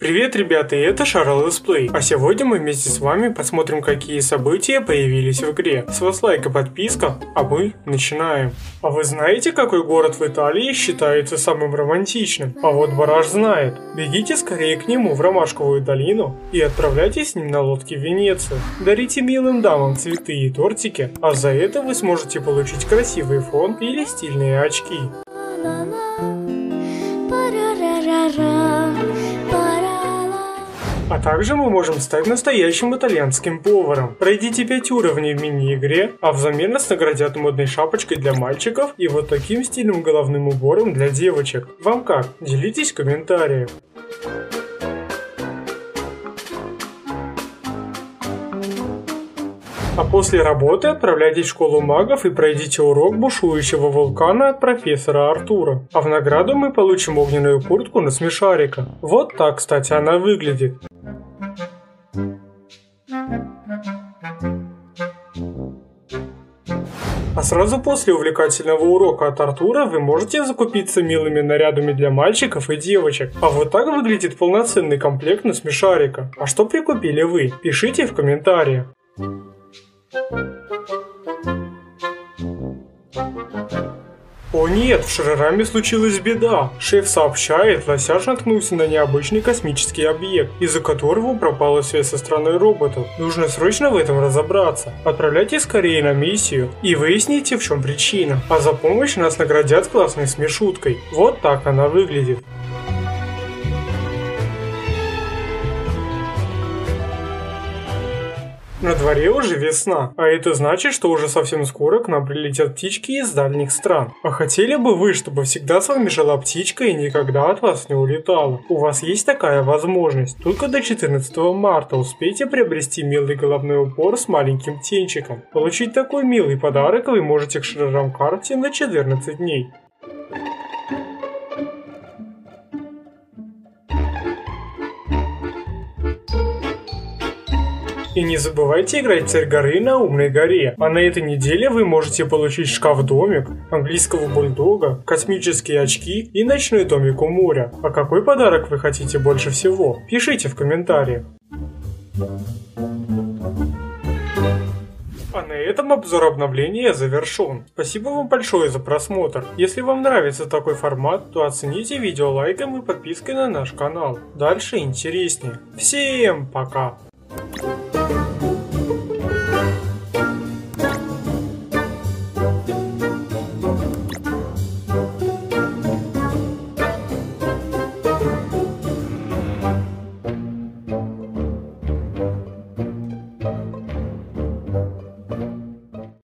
Привет, ребята, и это Шара Летсплей. А сегодня мы вместе с вами посмотрим, какие события появились в игре. С вас лайк и подписка, а мы начинаем. А вы знаете, какой город в Италии считается самым романтичным? А вот Бараш знает. Бегите скорее к нему в Ромашковую долину и отправляйтесь с ним на лодке в Венецию. Дарите милым дамам цветы и тортики, а за это вы сможете получить красивый фон или стильные очки. А также мы можем стать настоящим итальянским поваром. Пройдите 5 уровней в мини-игре, а взамен нас наградят модной шапочкой для мальчиков и вот таким стильным головным убором для девочек. Вам как? Делитесь в комментариях. А после работы отправляйтесь в школу магов и пройдите урок бушующего вулкана от профессора Артура. А в награду мы получим огненную куртку на смешарика. Вот так, кстати, она выглядит. А сразу после увлекательного урока от Артура вы можете закупиться милыми нарядами для мальчиков и девочек. А вот так выглядит полноценный комплект на смешарика. А что прикупили вы? Пишите в комментариях. О нет, в Шарараме случилась беда. Шеф сообщает, лосяж наткнулся на необычный космический объект, из-за которого пропала связь со страной роботов. Нужно срочно в этом разобраться. Отправляйте скорее на миссию и выясните, в чем причина. А за помощь нас наградят классной смешуткой. Вот так она выглядит. На дворе уже весна, а это значит, что уже совсем скоро к нам прилетят птички из дальних стран. А хотели бы вы, чтобы всегда с вами жила птичка и никогда от вас не улетала? У вас есть такая возможность. Только до 14 марта успейте приобрести милый головной убор с маленьким птенчиком. Получить такой милый подарок вы можете к шарам карте на 14 дней. И не забывайте играть Царь горы на Умной горе. А на этой неделе вы можете получить шкаф-домик, английского бульдога, космические очки и ночной домик у моря. А какой подарок вы хотите больше всего? Пишите в комментариях. А на этом обзор обновления завершен. Спасибо вам большое за просмотр. Если вам нравится такой формат, то оцените видео лайком и подпиской на наш канал. Дальше интереснее. Всем пока! Música